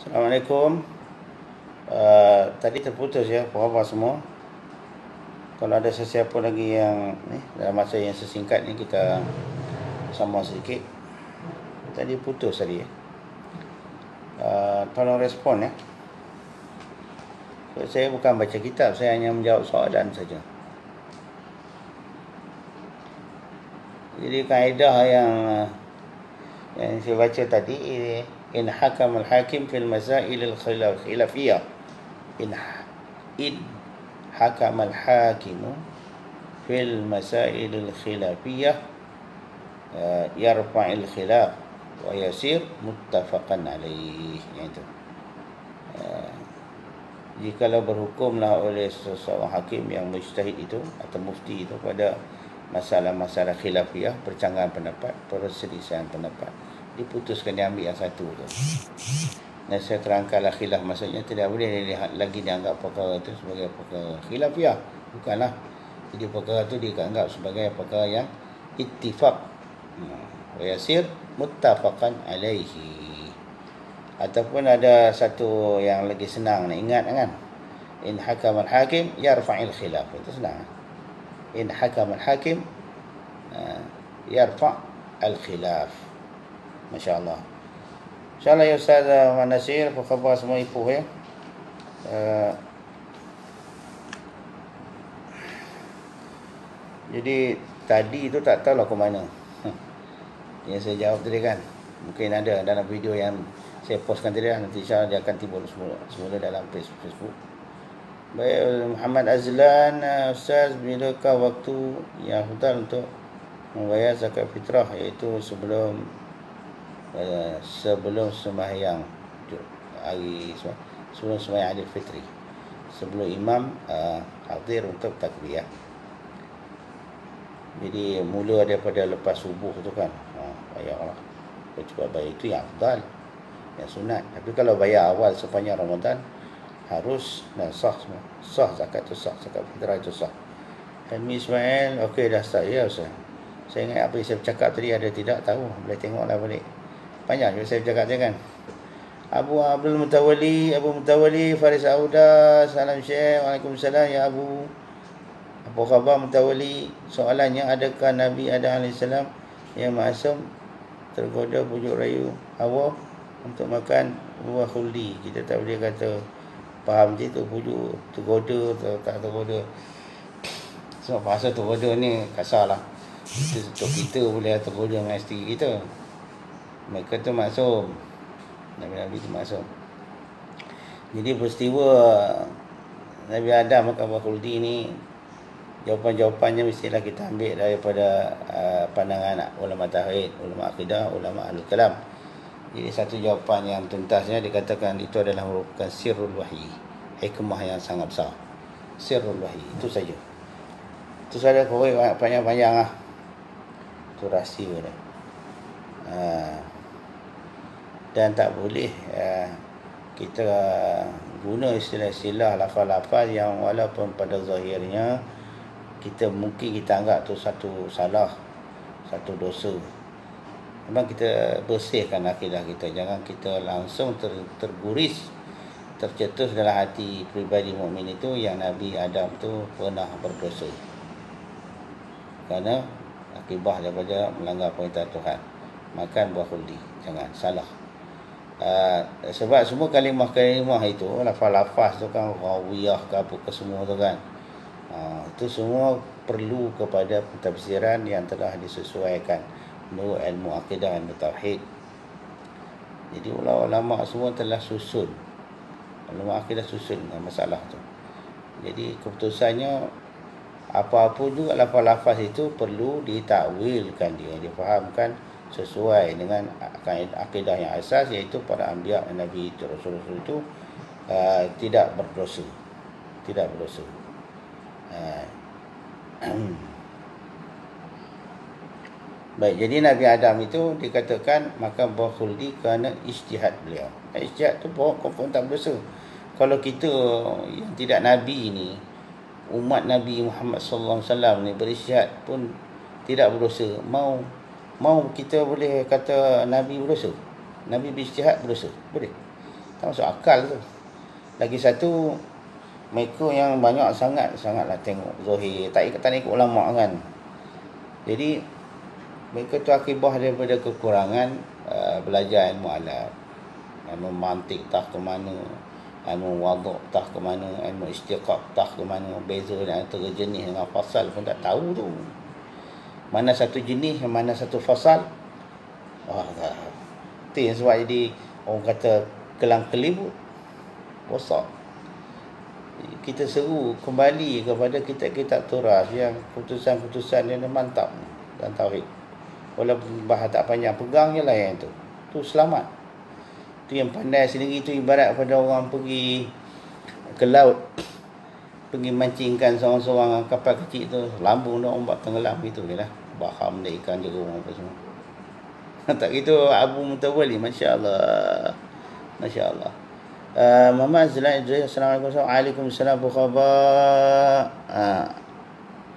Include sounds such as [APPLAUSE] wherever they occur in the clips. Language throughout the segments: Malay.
Assalamualaikum. Uh, tadi terputus ya, apa semua. Kalau ada sesiapa lagi yang ni dalam masa yang sesingkat ni kita sambung sedikit. Tadi putus tadi ya. Uh, tolong respon ya. So, saya bukan baca kitab, saya hanya menjawab soalan saja. Jadi kaedah yang uh, yang saya baca tadi in hakam al hakim fil masail al khilaf khilafiyah. In in hakam al hakim fil masail al khilafiyah uh, yarfa al khilaf wa yasir muttafaqan alaih itu. Uh, jikalau berhukumlah oleh seseorang hakim yang mujtahid itu atau mufti itu pada masalah-masalah khilafiyah percanggahan pendapat perselisihan pendapat diputuskan dia ambil yang satu tu. Dan saya terangkanlah khilaf maksudnya tidak boleh dilihat lagi dianggap perkara itu sebagai perkara khilafiah. Bukanlah. Jadi perkara itu dianggap sebagai perkara yang ittifaq. Hmm. Wa yasir muttafaqan alaihi. Ataupun ada satu yang lagi senang nak ingat kan. In hakam al-hakim yarfa'il khilaf. Itu senang. In hakam al-hakim uh, yarfa' al-khilaf. Masya Allah. InsyaAllah ya Ustaz uh, Wan Nasir, apa khabar semua ipuh ya. Uh, jadi tadi tu tak tahu lah ke mana. Yang saya jawab tadi kan. Mungkin ada dalam video yang saya postkan tadi lah. Nanti insyaAllah dia akan timbul semula, semula dalam Facebook. Baik Muhammad Azlan, uh, Ustaz, bilakah waktu yang betul untuk membayar zakat fitrah iaitu sebelum Eh, sebelum sembahyang hari sebelum sembahyang Aidil Fitri. Sebelum imam uh, hadir untuk takbir jadi mula daripada lepas subuh tu kan ha, bayarlah cuba bayar itu yang afdal yang sunat. Tapi kalau bayar awal sepanjang Ramadan harus dan sah semua. Sah zakat tu sah zakat fitrah itu sah. Helmi Ismail okey dah start ya Ustaz. Saya ingat apa yang saya cakap tadi ada tidak tahu? Boleh tengoklah balik banyak juga saya cakap dia kan. Abu Abdul Mutawali, Abu Mutawali, Faris Auda, salam syekh, Waalaikumsalam ya Abu. Apa khabar Mutawali? Soalannya adakah Nabi Adam AS yang masuk tergoda pujuk rayu Hawa untuk makan buah khuldi. Kita tak boleh kata faham je tu pujuk tergoda atau tak tergoda. Sebab bahasa tergoda ni kasar lah. Kita, kita boleh tergoda dengan isteri kita mereka tu maksum Nabi-Nabi tu maksum jadi peristiwa Nabi Adam makan buah kuldi ni jawapan-jawapannya mestilah kita ambil daripada uh, pandangan ulama tauhid, ulama akidah, ulama ahlul kalam. Jadi satu jawapan yang tuntasnya dikatakan itu adalah merupakan sirrul wahyi, hikmah yang sangat besar. Sirrul wahyi itu saja. Itu saja kau panjang-panjang ah. Itu rahsia dia. Ha dan tak boleh uh, kita guna istilah-istilah lafaz-lafaz yang walaupun pada zahirnya kita mungkin kita anggap tu satu salah satu dosa. Memang kita bersihkan akidah kita. Jangan kita langsung ter, terguris tercetus dalam hati pribadi mukmin itu yang Nabi Adam tu pernah berdosa. Kerana akibat daripada melanggar perintah Tuhan. Makan buah khuldi jangan. Salah Uh, sebab semua kalimah-kalimah itu lafaz-lafaz tu kan rawiyah ke apa ke semua tu kan. Uh, itu semua perlu kepada pentafsiran yang telah disesuaikan menurut ilmu akidah dan tauhid. Jadi ulama-ulama semua telah susun. Ulama akidah susun masalah tu. Jadi keputusannya apa-apa juga lafaz-lafaz itu perlu ditakwilkan dia difahamkan sesuai dengan akidah yang asas iaitu para anbiya dan nabi itu rasul-rasul itu uh, tidak berdosa. Tidak berdosa. Uh, [CLEARS THROAT] baik jadi nabi adam itu dikatakan maka buah khuldi kerana ijtihad beliau. Ijtihad tu buah confirm tak berdosa. Kalau kita yang tidak nabi ni umat nabi Muhammad sallallahu alaihi wasallam ni berijtihad pun tidak berdosa. Mau Mau kita boleh kata Nabi berdosa? Nabi berijtihad berdosa? Boleh? Tak masuk akal tu. Lagi satu, mereka yang banyak sangat, sangatlah tengok Zohir. Tak ikut, tak ikut ulama kan. Jadi, mereka tu akibah daripada kekurangan uh, belajar ilmu alat. Ilmu mantik tak ke mana. Ilmu waduk tak ke mana. Ilmu istiqab tak ke mana. Beza antara jenis dengan fasal pun tak tahu tu. Mana satu jenis, mana satu fasal. Wah. Itu yang sebab jadi orang kata kelang kelibut rosak. Kita seru kembali kepada kitab-kitab turas yang keputusan-keputusan yang mantap dan tauhid. Walaupun bahas tak panjang pegang je lah yang tu. Tu selamat. Tu yang pandai sendiri tu ibarat pada orang pergi ke laut. Pergi mancingkan seorang-seorang kapal kecil tu lambung dah ombak tenggelam itu je lah baham dia ikan jerung apa semua. [LAUGHS] Tak gitu Abu Mutawali Masya Allah Masya Allah uh, Muhammad Azlan Idris Assalamualaikum. Apa khabar? Uh,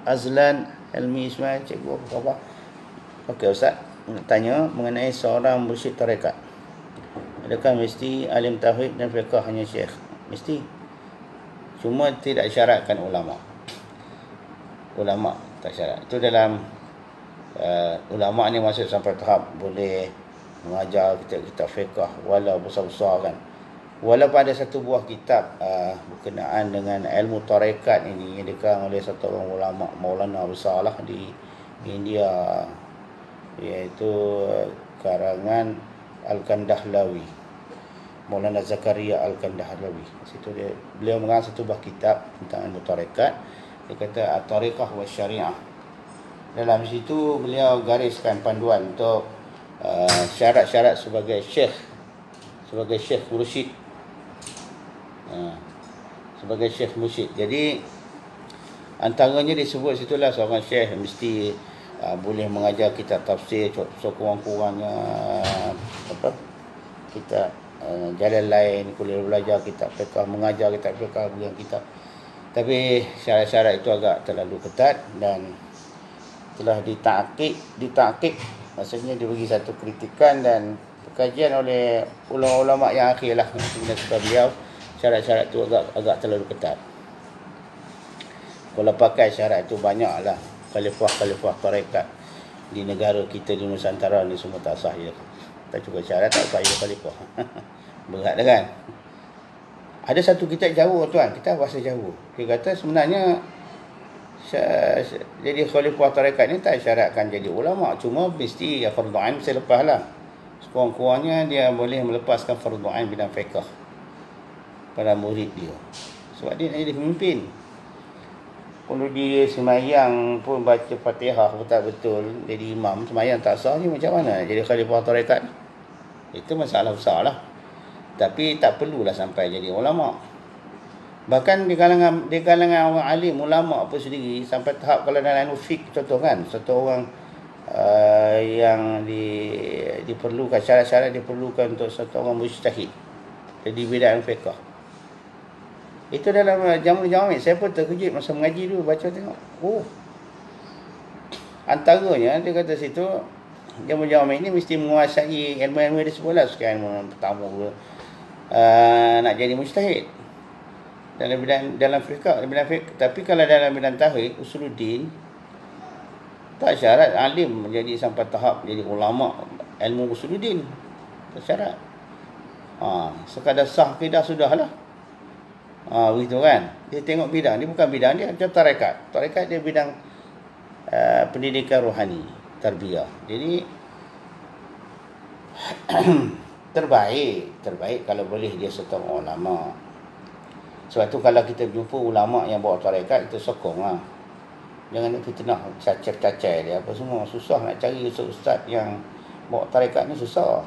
Azlan Helmi Ismail Cikgu apa khabar? Okey Ustaz nak tanya mengenai seorang mursyid tarekat. Adakah mesti alim tauhid dan fiqah hanya syekh? Mesti Cuma tidak syaratkan ulama. Ulama tak syarat. Itu dalam uh, Ulama ni masuk sampai tahap boleh mengajar kita kitab fiqh walau besar-besar kan. Walaupun ada satu buah kitab uh, berkenaan dengan ilmu tarekat ini yang dikarang oleh satu orang ulama maulana besar lah di India iaitu karangan Al-Kandahlawi. Maulana Zakaria Al-Kandahlawi. Situ dia beliau mengarang satu buah kitab tentang ilmu tarekat dia kata at-tariqah wa syariah dalam situ beliau gariskan panduan untuk Uh, syarat-syarat sebagai syekh sebagai syekh mursyid. Uh, sebagai syekh mursyid. Jadi antaranya disebut situlah seorang syekh mesti uh, boleh mengajar kita tafsir sekurang-kurangnya apa kita uh, jalan lain boleh belajar kita fiqh mengajar kita fiqh bukan kita tapi syarat-syarat itu agak terlalu ketat dan telah ditakik ditakik Maksudnya dia bagi satu kritikan dan kajian oleh ulama-ulama yang akhir lah. Kemudian suka beliau, syarat-syarat itu agak agak terlalu ketat. Kalau pakai syarat itu banyak lah. Khalifah-khalifah tarekat di negara kita di Nusantara ni semua tak sah je. Tak cukup syarat tak sah je khalifah. [LAUGHS] Berat kan? Ada satu kitab jauh tuan, kita bahasa jauh. Dia kata sebenarnya jadi khalifah tarekat ni tak syaratkan jadi ulama. Cuma mesti ya fardu ain mesti lepaslah sekurang-kurangnya dia boleh melepaskan fardu ain bidang fiqh pada murid dia. Sebab dia nak jadi pemimpin. Kalau dia semayang pun baca fatihah betul-betul jadi imam semayang tak sah ni macam mana? Jadi khalifah tarekat itu masalah besar lah tapi tak perlulah sampai jadi ulama' Bahkan di kalangan di kalangan orang alim ulama apa sendiri sampai tahap kalau dalam fik contoh kan satu orang uh, yang di diperlukan syarat-syarat diperlukan untuk satu orang mujtahid jadi bidang fiqh. Itu dalam jamu jamu saya pun terkejut masa mengaji dulu baca tengok. Oh. Antaranya dia kata situ jamu jamu ini mesti menguasai ilmu-ilmu di sekolah sekian pertama uh, nak jadi mujtahid dalam bidang dalam fiqh dalam bidang fiqh. Tapi kalau dalam bidang tauhid usuluddin tak syarat alim menjadi sampai tahap jadi ulama ilmu usuluddin. Tak syarat. Ha sekadar sah akidah sudahlah. Ha begitu kan? Dia tengok bidang dia bukan bidang dia macam tarekat tarekat dia bidang uh, pendidikan rohani tarbiyah. Jadi [CLEARS THROAT] terbaik terbaik kalau boleh dia seorang ulama sebab tu kalau kita jumpa ulama yang bawa tarekat kita sokong lah. Jangan nak fitnah cacai-cacai dia apa semua. Susah nak cari ustaz-ustaz yang bawa tarekat ni susah.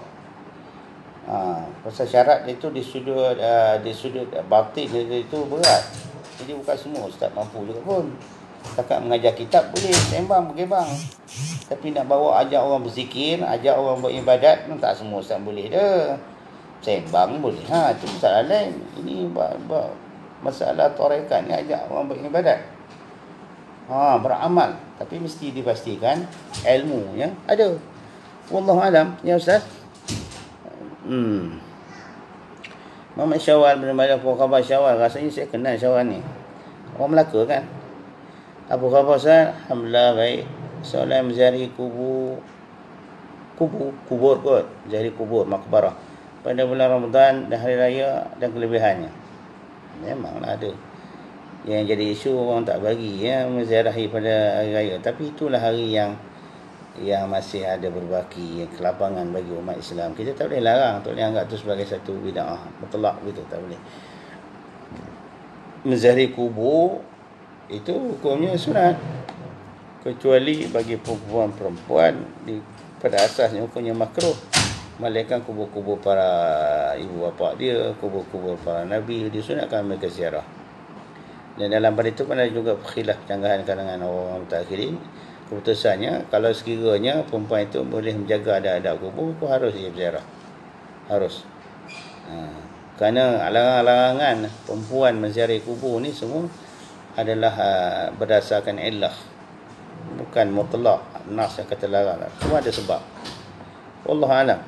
Ha, pasal syarat dia tu di sudut uh, di sudut batin dia itu berat. Jadi bukan semua ustaz mampu juga pun. Takat mengajar kitab boleh sembang bergebang. Tapi nak bawa ajak orang berzikir, ajak orang beribadat, tak semua ustaz boleh dah. Sembang boleh. Ha, itu masalah lain. Ini buat, buat masalah tarekat ni ajak orang beribadat. Ha, beramal. Tapi mesti dipastikan ilmu ya. Ada. Wallahu alam. Ya ustaz. Hmm. Muhammad Syawal bin Malik Abu Khabar Syawal? Rasanya saya kenal Syawal ni. Orang Melaka kan? Abu Khabar Syawal Alhamdulillah baik. Soalan menjari kubur. Kubur? Kubur kot. Jadi kubur makbarah. Pada bulan Ramadan dan hari raya dan kelebihannya memanglah ada yang jadi isu orang tak bagi ya menziarahi pada hari raya tapi itulah hari yang yang masih ada berbaki kelapangan bagi umat Islam. Kita tak boleh larang, tak boleh anggap itu sebagai satu bid'ah mutlak gitu, tak boleh. Menzahiri kubur itu hukumnya sunat. Kecuali bagi perempuan-perempuan pada asasnya hukumnya makruh. Malaikat kubur-kubur para ibu bapa dia, kubur-kubur para nabi, disunatkan mereka ziarah. Dan dalam pada itu pun ada juga khilaf canggahan kalangan orang-orang mutakhirin keputusannya kalau sekiranya perempuan itu boleh menjaga adab-adab kubur aku harus dia berziarah. Harus. Ha. kerana alangan-alangan perempuan menziarahi kubur ni semua adalah uh, berdasarkan illah bukan mutlak nas yang kata larang semua ada sebab. Allah alam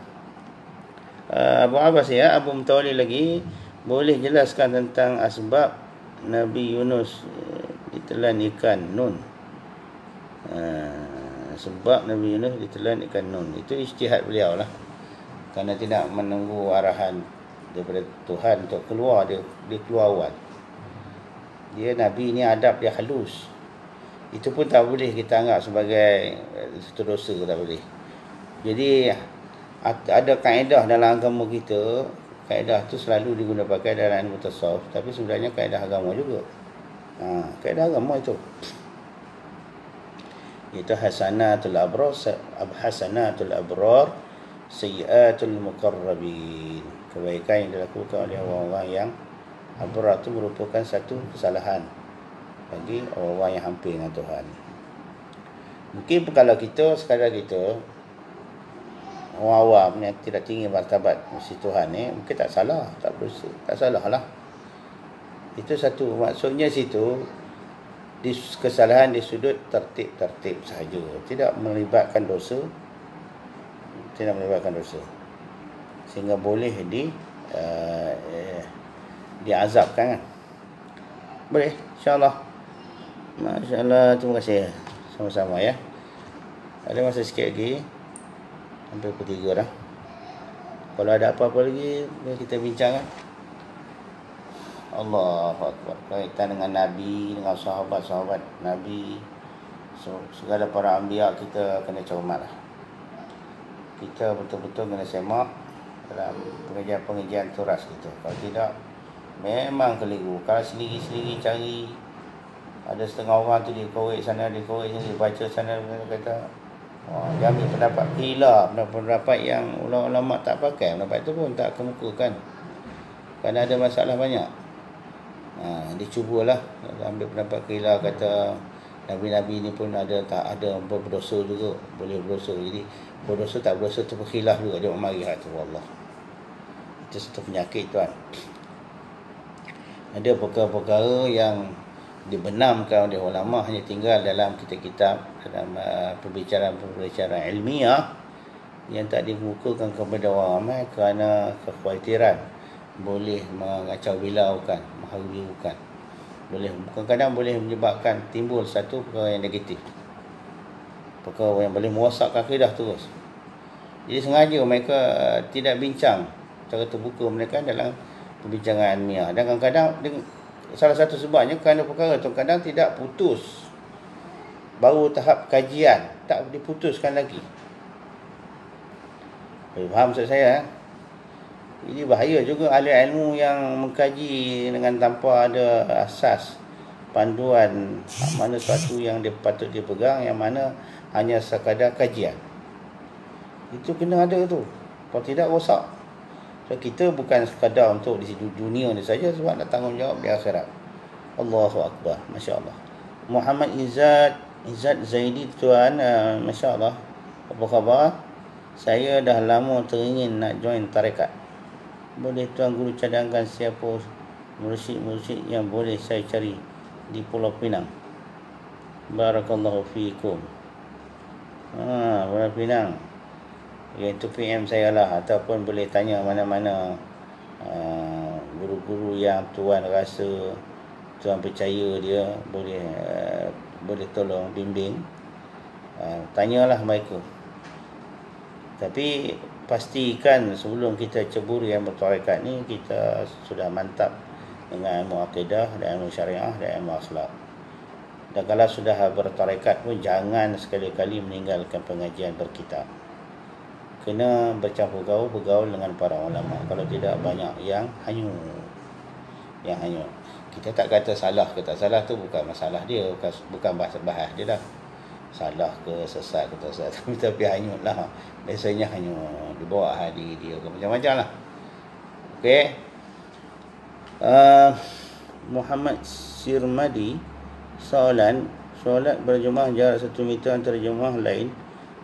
uh, Abu Abbas ya Abu Mutawali lagi boleh jelaskan tentang asbab Nabi Yunus uh, ditelan ikan nun. Ah, sebab Nabi Yunus ditelan ikan nun. Itu ijtihad beliau lah. Kerana tidak menunggu arahan daripada Tuhan untuk keluar dia, dia keluar awal. Dia Nabi ni adab dia halus. Itu pun tak boleh kita anggap sebagai eh, satu dosa tak boleh. Jadi ada kaedah dalam agama kita kaedah tu selalu digunakan dalam ilmu tasawuf tapi sebenarnya kaedah agama juga. Ha, kaedah agama itu. Itu hasanatul abrar hasanatul abrar sayiatul muqarrabin. Kebaikan yang dilakukan oleh orang-orang yang abrar itu merupakan satu kesalahan bagi orang-orang yang hampir dengan Tuhan. Mungkin kalau kita sekadar kita orang awam yang tidak tinggi martabat mesti Tuhan ni mungkin tak salah tak berdosa tak salah lah. Itu satu. Maksudnya situ di kesalahan di sudut tertib-tertib sahaja. Tidak melibatkan dosa. Tidak melibatkan dosa. Sehingga boleh di uh, eh, diazabkan kan? Boleh insyaallah. Masyaallah terima kasih. Sama-sama ya. Ada masa sikit lagi sampai pukul 3 dah. Kalau ada apa-apa lagi kita bincang kan Allah Akbar. Kaitan dengan Nabi dengan sahabat-sahabat Nabi so, segala para ambiya kita kena cermat lah. Kita betul-betul kena semak dalam pengajian-pengajian turas kita. Kalau tidak memang keliru. Kalau sendiri-sendiri cari ada setengah orang tu di korek sana di korek sini baca sana kata oh, dia ambil pendapat. Hilaf pendapat yang ulama-ulama tak pakai. Pendapat itu pun tak kemukakan. Kerana ada masalah banyak. Ha, dia cubalah ambil pendapat kira kata Nabi-Nabi ni pun ada tak ada berdosa juga. Boleh berdosa. Jadi berdosa tak berdosa tu khilaf juga. Dia mari hati Allah itu satu penyakit tuan. Ada perkara-perkara yang dibenamkan oleh ulama hanya tinggal dalam kitab-kitab dalam uh, perbicaraan-perbicaraan ilmiah yang tak dimukakan kepada orang ramai kerana kekhawatiran. Boleh mengacau bilaukan mengharukan boleh kadang-kadang boleh menyebabkan timbul satu perkara yang negatif. Perkara yang boleh merosakkan akidah terus. Jadi sengaja mereka uh, tidak bincang cara terbuka mereka dalam perbincangan ilmiah. Dan kadang-kadang salah satu sebabnya kerana perkara itu kadang tidak putus baru tahap kajian tak diputuskan lagi faham maksud saya eh? Ini bahaya juga ahli ilmu yang mengkaji dengan tanpa ada asas panduan mana satu yang dia patut dipegang yang mana hanya sekadar kajian. Itu kena ada tu. Kalau tidak rosak. So, kita bukan sekadar untuk di dunia ni saja sebab nak tanggungjawab di akhirat. Allahu Akbar. Masya Allah. Muhammad Izzat Izzat Zaidi tuan uh, Masya Allah. Apa khabar? Saya dah lama teringin nak join tarekat boleh tuan guru cadangkan siapa mursyid-mursyid yang boleh saya cari di Pulau Pinang. Barakallahu fiikum. Ha, Pulau Pinang. Yang itu PM saya lah. Ataupun boleh tanya mana-mana uh, guru-guru yang tuan rasa tuan percaya dia boleh uh, boleh tolong bimbing. Uh, tanyalah mereka. Tapi pastikan sebelum kita cebur yang bertarekat ni kita sudah mantap dengan ilmu akidah dan ilmu syariah dan ilmu akhlak. Dan kalau sudah bertarekat pun jangan sekali-kali meninggalkan pengajian berkitab kena bercampur gaul bergaul dengan para ulama. Kalau tidak banyak yang hanyut. Yang hanyut. Kita tak kata salah ke tak salah tu bukan masalah dia bukan, bukan bahas bahas dia dah. Salah ke sesat ke tak sesat tapi, [LAUGHS] tapi hanyut lah. Biasanya hanyut. Dibawa hadi dia ke macam-macam lah. Ok uh, Muhammad Sirmadi soalan. Solat berjemaah jarak satu meter antara jemaah lain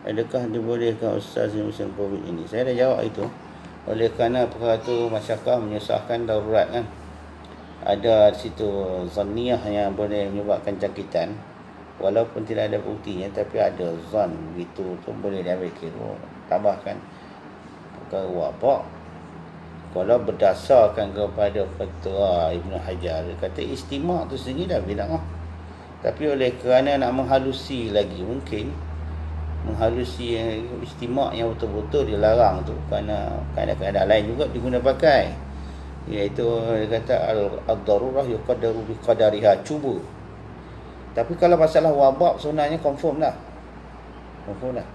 adakah dibolehkan ustaz di musim covid ini? Saya dah jawab itu. Oleh kerana perkara itu masyarakat menyusahkan darurat kan? Ada situ zanniyah yang boleh menyebabkan jangkitan walaupun tidak ada buktinya tapi ada zan gitu tu boleh diambil kira tambahkan perkara wabak. Kalau berdasarkan kepada fatwa Ibn Hajar kata istimak tu sendiri dah bilang ah. tapi oleh kerana nak menghalusi lagi mungkin menghalusi istimak yang betul-betul dilarang tu. Kerana keadaan-keadaan lain juga diguna pakai. Iaitu dia kata al-darurah yuqaddaru biqadariha. Cuba. Tapi kalau masalah wabak sebenarnya confirm dah confirm dah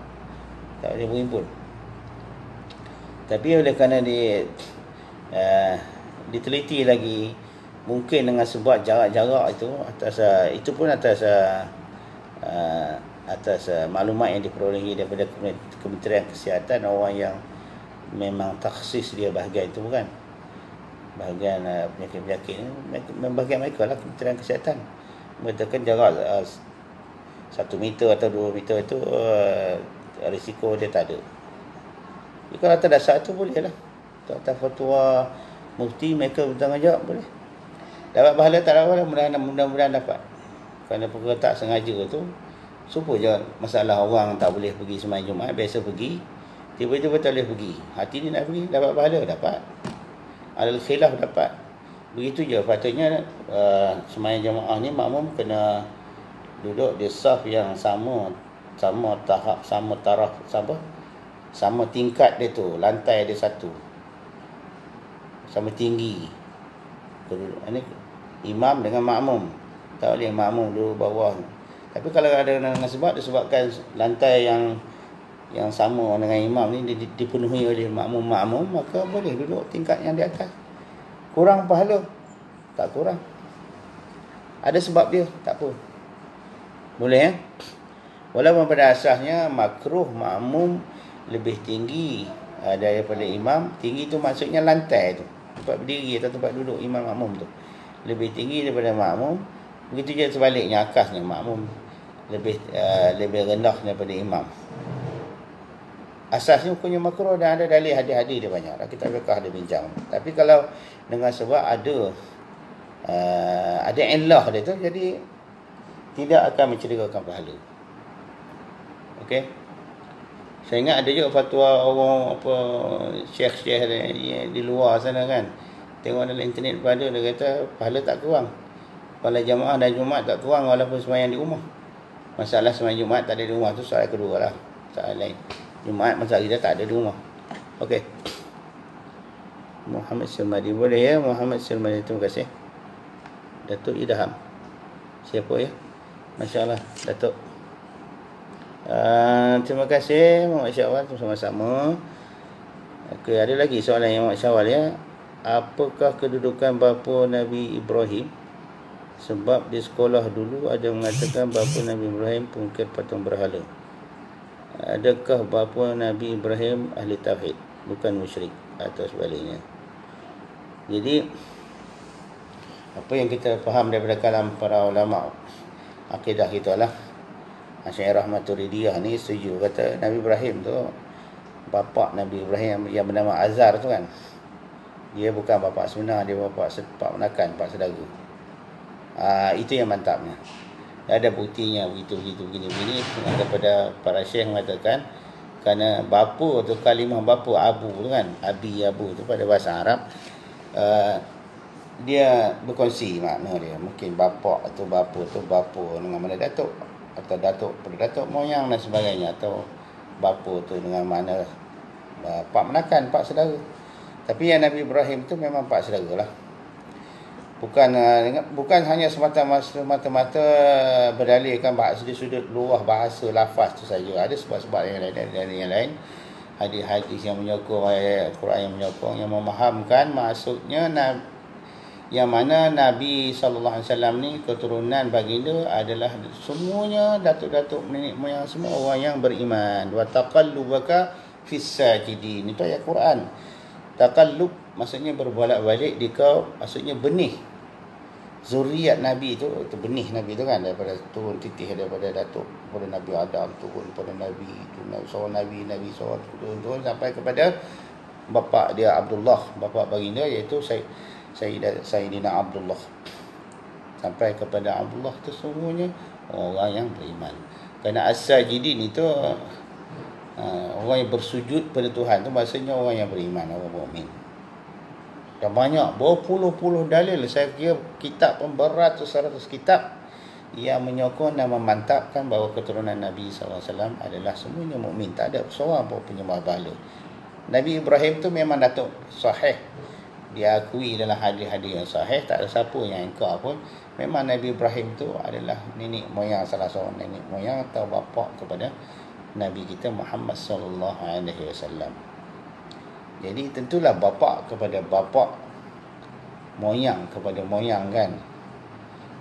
tak boleh berhimpun. Tapi oleh kerana di uh, diteliti lagi mungkin dengan sebab jarak-jarak itu atas uh, itu pun atas uh, uh, atas uh, maklumat yang diperolehi daripada Kementerian Kesihatan orang yang memang taksis dia bahagian itu bukan? Bahagian uh, penyakit-penyakit ni bahagian mereka lah Kementerian Kesihatan. Mengatakan jarak uh, satu meter atau dua meter itu uh, risiko dia tak ada. Jadi kalau tak dasar tu boleh lah. Tak fatwa mufti mereka bertanggungjawab boleh. Dapat pahala tak dapat mudah-mudahan dapat. Kerana perkara tak sengaja tu supo je masalah orang tak boleh pergi semayang Jumaat biasa pergi tiba-tiba tak boleh pergi. Hati ni nak pergi dapat pahala dapat. Alal khilaf dapat. Begitu je. Patutnya uh, semayang jemaah ni makmum kena duduk di saf yang sama sama tahap sama taraf sama sama tingkat dia tu lantai dia satu. Sama tinggi. Ini imam dengan makmum. Tak boleh makmum duduk bawah tapi kalau ada dengan sebab disebabkan lantai yang yang sama dengan imam ni dipenuhi oleh makmum-makmum maka boleh duduk tingkat yang di atas. Kurang pahala? Tak kurang. Ada sebab dia? Tak apa. Boleh ya walaupun pada asasnya makruh makmum lebih tinggi uh, daripada imam. Tinggi tu maksudnya lantai tu. Tempat berdiri atau tempat duduk imam makmum tu. Lebih tinggi daripada makmum. Begitu je sebaliknya akasnya makmum lebih uh, lebih rendah daripada imam. Asasnya hukumnya makruh dan ada dalil hadis-hadis dia banyak. Kita bekah ada bincang. Tapi kalau dengan sebab ada uh, ada illah dia tu jadi tidak akan mencederakan pahala. Okey saya ingat ada juga fatwa orang apa syekh-syekh di luar sana kan. Tengok dalam internet pada dia kata pahala tak kurang. Pahala jamaah dan jumaat tak kurang walaupun semayang di rumah masalah semayang jumaat tak ada di rumah tu soal kedua lah soal lain Jumaat masa kita tak ada di rumah. Okey. Muhammad Sirmadi boleh ya Muhammad Sirmadi terima kasih. Datuk Idham. Siapa ya? Masya-Allah Datuk. Uh, terima kasih Muhammad Syawal sama-sama. Okey, ada lagi soalan yang Muhammad Syawal ya. Apakah kedudukan bapa Nabi Ibrahim? Sebab di sekolah dulu ada mengatakan bapa Nabi Ibrahim pungkir patung berhala. Adakah bapa Nabi Ibrahim ahli tauhid bukan musyrik atau sebaliknya? Jadi apa yang kita faham daripada kalam para ulama akidah kita lah. Asy'ariyah Maturidiyah ni setuju kata Nabi Ibrahim tu bapa Nabi Ibrahim yang bernama Azar tu kan. Dia bukan bapa sebenar dia bapa sepak menakan pak saudara uh, itu yang mantapnya ada buktinya begitu begitu begini begini daripada para syekh mengatakan kerana bapa tu kalimah bapa abu tu kan abi abu tu pada bahasa Arab uh, dia berkongsi makna dia. Mungkin bapa atau bapa tu bapa dengan mana datuk atau datuk pada datuk moyang dan sebagainya atau bapa tu dengan mana uh, pak menakan pak saudara. Tapi yang Nabi Ibrahim tu memang pak saudara lah. Bukan uh, bukan hanya semata-mata berdalilkan bahasa di sudut luah bahasa lafaz tu saja. Ada sebab-sebab yang lain dan yang lain. Hadis-hadis yang menyokong ayat Quran yang menyokong yang memahamkan maksudnya yang mana Nabi sallallahu alaihi wasallam ni keturunan baginda adalah semuanya datuk-datuk nenek moyang semua orang yang beriman wa taqallubaka fis sajidin itu ayat Quran taqallub maksudnya berbolak-balik di kau maksudnya benih zuriat Nabi tu itu benih Nabi tu kan daripada turun titih daripada datuk pada Nabi Adam turun pada Nabi tu seorang Nabi Nabi seorang turun, turun sampai kepada bapa dia Abdullah bapa baginda iaitu Said Sayyidah Sayyidina Abdullah sampai kepada Abdullah tu semuanya orang yang beriman. Kerana as-sajidin itu uh, orang yang bersujud pada Tuhan tu maksudnya orang yang beriman, orang mukmin. Dan banyak berpuluh-puluh dalil saya kira kitab pun beratus-ratus kitab yang menyokong dan memantapkan bahawa keturunan Nabi SAW adalah semuanya mukmin tak ada seorang pun penyembah bala. Nabi Ibrahim tu memang datuk sahih diakui dalam hadis-hadis yang sahih tak ada siapa yang engkau pun memang Nabi Ibrahim tu adalah nenek moyang salah seorang nenek moyang atau bapa kepada Nabi kita Muhammad sallallahu alaihi wasallam. Jadi tentulah bapa kepada bapa moyang kepada moyang kan.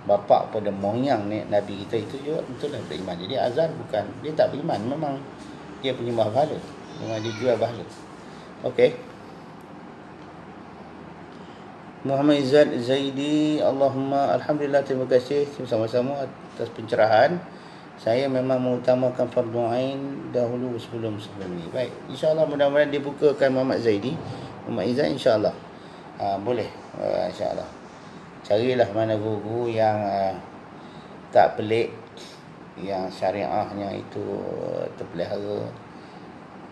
Bapa pada moyang ni Nabi kita itu juga tentulah beriman. Jadi Azhar bukan dia tak beriman memang dia penyembah bahala. Memang dia jual bahala. Okey. Muhammad Izzat Zaidi Allahumma Alhamdulillah terima kasih sama-sama atas pencerahan saya memang mengutamakan fardu ain dahulu sebelum sebelum ni. Baik insyaallah mudah-mudahan dibukakan Muhammad Zaidi. Muhammad Izzat insyaallah. Ha, boleh. Uh, insyaallah. Carilah mana guru yang uh, tak pelik yang syariahnya itu terpelihara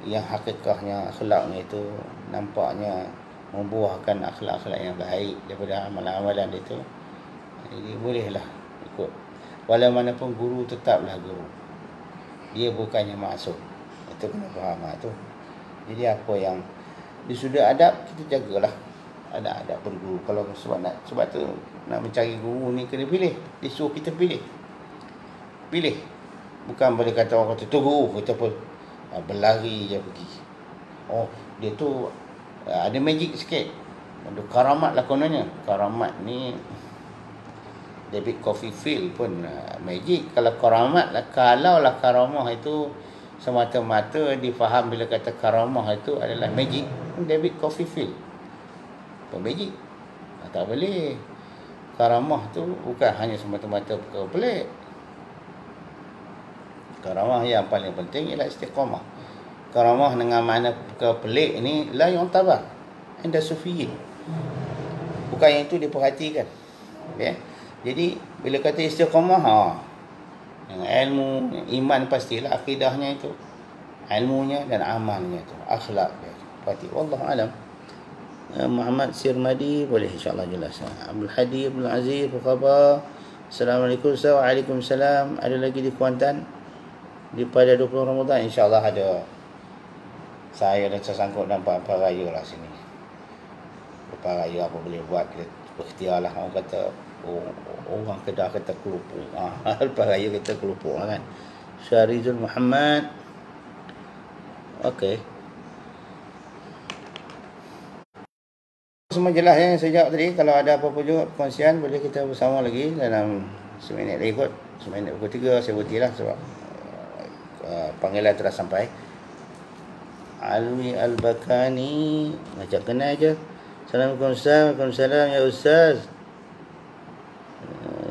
yang hakikahnya akhlaknya itu nampaknya membuahkan akhlak-akhlak yang baik daripada amalan-amalan itu jadi bolehlah ikut walau mana pun guru tetaplah guru. Dia bukannya masuk. Itu kena faham lah tu. Jadi apa yang di sudut adab kita jagalah ada adab berguru kalau sebab nak sebab tu nak mencari guru ni kena pilih. Dia suruh kita pilih. Pilih. Bukan boleh kata orang kata tu guru kita pun ah, berlari je pergi. Oh dia tu Ah, ada magic sikit. Ada karamat lah kononnya. Karamat ni David Copperfield pun uh, magic. Kalau karamat lah kalau lah karamah itu semata-mata difaham bila kata karamah itu adalah magic. David Copperfield pun magic? Ah, tak boleh. Karamah tu bukan hanya semata-mata perkara pelik. Karamah yang paling penting ialah istiqamah. Karamah dengan makna ke pelik ni la yang tabah anda sufiyin bukan yang itu diperhatikan. Ya jadi bila kata istiqamah ha ilmu iman pastilah akidahnya itu ilmunya dan amalnya itu akhlak dia. Pasti wallahu alam. Ya, Muhammad Sirmadi boleh insyaallah jelas Abdul Hadi Abdul Aziz apa khabar. Assalamualaikum Waalaikumsalam. Ada lagi di Kuantan? Di pada 20 Ramadan insyaallah ada. Saya dah tersangkut dalam apa raya lah sini. Apa raya apa boleh buat kita berikhtiar lah orang kata orang kedah kata kelupuk ha, [LAUGHS] lepas raya kita kelupuk lah kan Syarizul Muhammad Okey. Semua jelas ya yang jawab tadi. Kalau ada apa-apa juga perkongsian boleh kita bersama lagi dalam seminit lagi kot. Seminit pukul tiga saya berhentilah sebab uh, panggilan telah sampai. Alwi Al-Bakani Macam kenal je Assalamualaikum Ustaz Waalaikumsalam Ya Ustaz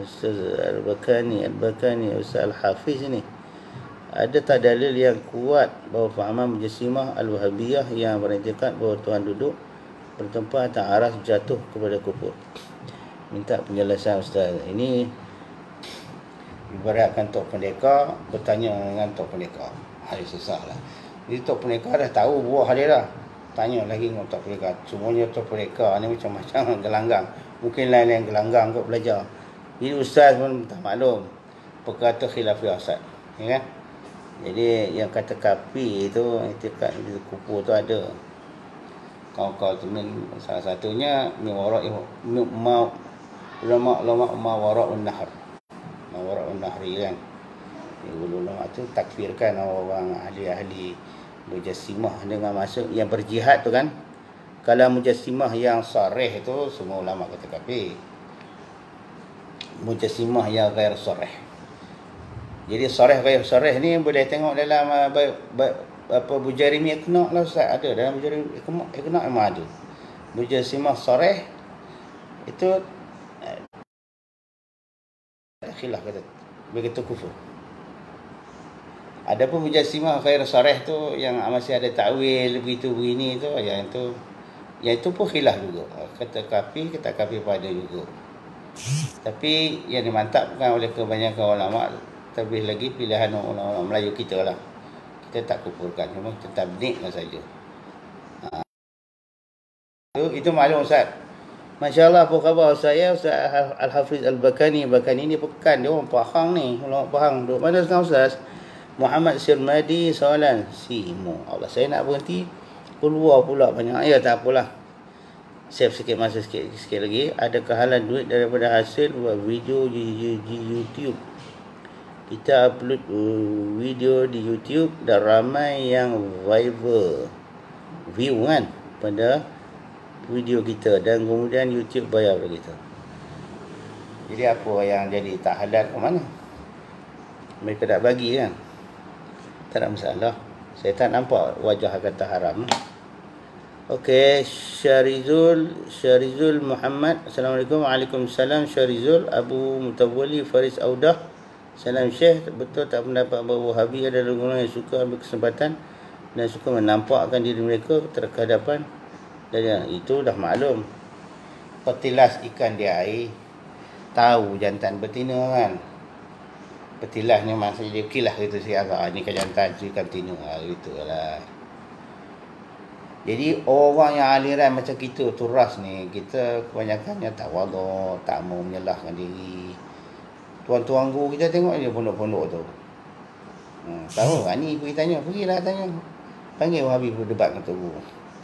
Ustaz Al-Bakani Al-Bakani Ustaz Al-Hafiz ni Ada tak dalil yang kuat Bahawa fahaman Mujasimah Al-Wahabiyah Yang berintikat bahawa Tuhan duduk Bertempat atas arah jatuh kepada kubur Minta penjelasan Ustaz Ini Ibaratkan Tok Pendeka Bertanya dengan Tok Pendeka Hari susah lah jadi Tok Peneka dah tahu buah dia dah. tanya lagi dengan Tok Pelika. Semuanya Tok Pelika ni macam-macam [LAUGHS] gelanggang. Mungkin lain-lain gelanggang kot belajar. Jadi Ustaz pun tak maklum. Perkata khilafiyah Ustaz. Ya kan? Jadi yang kata kapi itu, itu kat kupu tu ada. Kau-kau tu min, salah satunya miwarak ma ulama ulama ma warak nahar. Ma warak nahri kan. Ulama tu takfirkan orang ahli-ahli mujassimah dengan masuk yang berjihad tu kan kalau mujassimah yang sarih tu semua ulama kata kafir mujassimah yang ghair sarih jadi sarih ghair sarih ni boleh tengok dalam uh, apa bujarimi ikna lah ustaz ada dalam bujarimi ikna memang ada mujassimah sarih itu uh, khilaf kata begitu kufur ada pun mujassimah khair sarih tu yang masih ada takwil begitu begini tu yang itu yang itu pun khilaf juga. Kata kafi kita kafi pada juga. Tapi yang dimantapkan oleh kebanyakan ulama terlebih lagi pilihan ulama Melayu kita lah. Kita tak kupurkan cuma tetap niklah saja. Ha. Itu, itu maklum Ustaz. Masya Allah apa khabar saya Ustaz Al-Hafiz Al-Bakani Bakani ni pekan dia orang Pahang ni Ulama Pahang Duk mana sekarang Ustaz Muhammad Sirmadi soalan Simu Allah saya nak berhenti keluar pula banyak ya tak apalah save sikit masa sikit, sikit lagi. Ada kehalan duit daripada hasil buat video di, di YouTube. Kita upload uh, video di YouTube dan ramai yang viral. View kan pada video kita. Dan kemudian YouTube bayar pada kita. Jadi apa yang jadi tak halal ke mana? Mereka tak bagi kan? Tak ada masalah. Saya tak nampak wajah kata haram. Okey, Syarizul, Syarizul Muhammad. Assalamualaikum. Waalaikumsalam. Syarizul Abu Mutawali Faris Audah. Salam Syekh. Betul tak pendapat bahawa Wahabi ada orang yang suka ambil kesempatan dan suka menampakkan diri mereka terhadapan dan itu dah maklum. Petilas ikan di air tahu jantan betina kan petilah ni masa dia kilah gitu si agak ah, ni kan jantan si kan tino ha gitulah jadi orang yang aliran macam kita turas ni kita kebanyakannya tak wala tak mau menyalahkan diri. Tuan-tuan guru kita tengok dia pondok-pondok tu. Hmm, tahu ha, ni pergi tanya pergilah tanya. Panggil wahabi berdebat dengan tu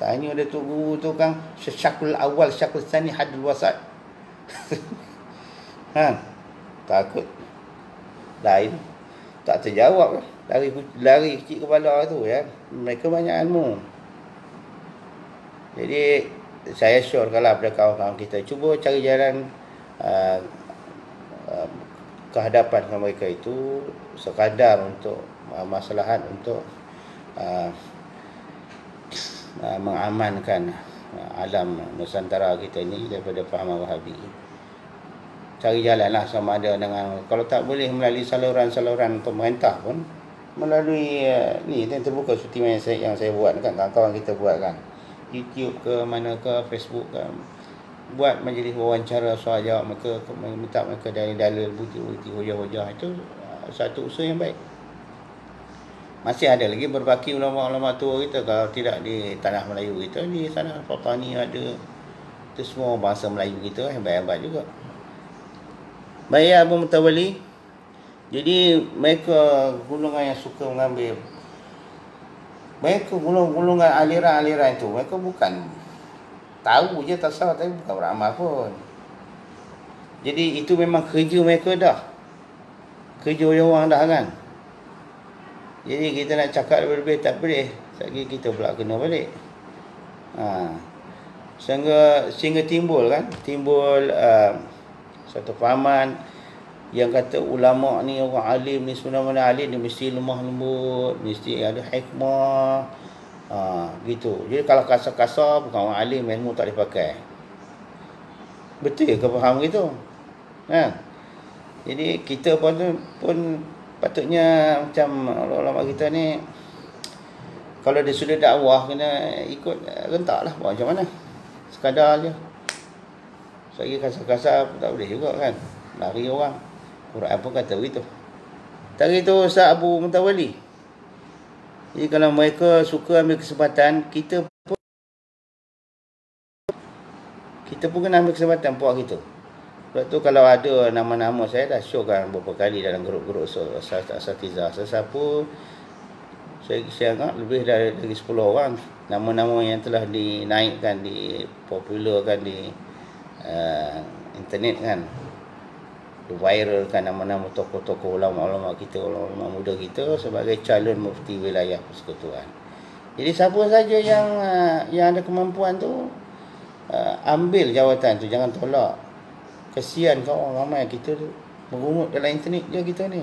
tanya dia tu guru tu kan syakul awal syakul sani hadul wasat. [LAUGHS] Ha takut. Lain tak terjawab. Lari lari kecil kepala tu ya. Mereka banyak ilmu jadi saya sure kalau pada kawan-kawan kita. Cuba cari jalan uh, uh, kehadapan dengan mereka itu sekadar untuk uh, maslahat untuk mengamankan alam Nusantara kita ini daripada pahaman Wahabi. Cari jalan lah sama ada dengan kalau tak boleh melalui saluran-saluran pemerintah pun melalui uh, ni yang terbuka seperti yang saya, yang saya buat kan kawan-kawan kita buat kan YouTube ke mana ke Facebook ke buat majlis wawancara soal jawab mereka minta mereka dari dalil bukti-bukti hujah-hujah itu satu usaha yang baik. Masih ada lagi berbaki ulama-ulama tua kita kalau tidak di tanah Melayu kita di tanah Fatani ada. Itu semua bahasa Melayu kita baik-baik juga. Baik Abu Mutawali Jadi mereka golongan yang suka mengambil Mereka golongan aliran-aliran itu Mereka bukan Tahu je tak salah Tapi bukan beramal pun. Jadi itu memang kerja mereka dah. Kerja orang dah kan? Jadi kita nak cakap lebih-lebih tak boleh. Sekali kita pula kena balik. Ha. Sehingga, sehingga timbul kan? Timbul uh, satu fahaman yang kata ulama ni orang alim ni sebenarnya alim ni mesti lemah lembut mesti ada hikmah ha, gitu jadi kalau kasar-kasar bukan orang alim ilmu tak dipakai betul ke faham gitu ha? jadi kita pun pun patutnya macam ulama kita ni kalau dia sudah dakwah kena ikut rentak lah macam mana sekadar je saya kasar-kasar tak boleh juga kan. Lari orang. Quran pun kata begitu. Tadi tu Ustaz Abu Mutawali. Jadi kalau mereka suka ambil kesempatan, kita kita pun kena ambil kesempatan puak kita. Sebab tu kalau ada nama-nama saya dah showkan beberapa kali dalam grup-grup asatiza. Sesiapa saya, saya anggap lebih dari, dari 10 orang nama-nama yang telah dinaikkan, dipopularkan di uh, internet kan. Diviralkan nama-nama tokoh-tokoh ulama-ulama kita, ulama muda kita sebagai calon mufti wilayah persekutuan. Jadi siapa saja yang uh, yang ada kemampuan tu uh, ambil jawatan tu jangan tolak. Kesian kau orang ramai kita tu. Berumut dalam internet je kita ni.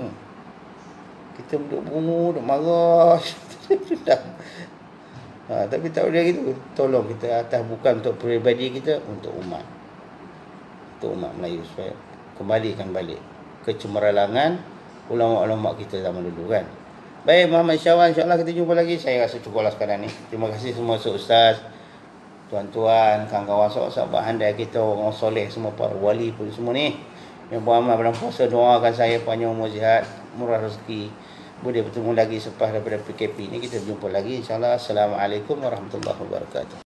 Kita duduk berumut duduk marah. [LAUGHS] Ha, tapi tak boleh gitu. Tolong kita atas bukan untuk peribadi kita untuk umat. Untuk umat Melayu supaya kembalikan balik kecemaralangan ulama-ulama kita zaman dulu kan baik Muhammad Syawan insyaAllah kita jumpa lagi saya rasa cukup lah sekarang ni terima kasih semua Ustaz tuan-tuan, kawan-kawan sahabat handai kita orang soleh semua para wali pun semua ni yang beramal dalam puasa doakan saya panjang umur sihat, murah rezeki. Boleh bertemu lagi selepas daripada PKP ni kita jumpa lagi insyaallah. Assalamualaikum warahmatullahi wabarakatuh.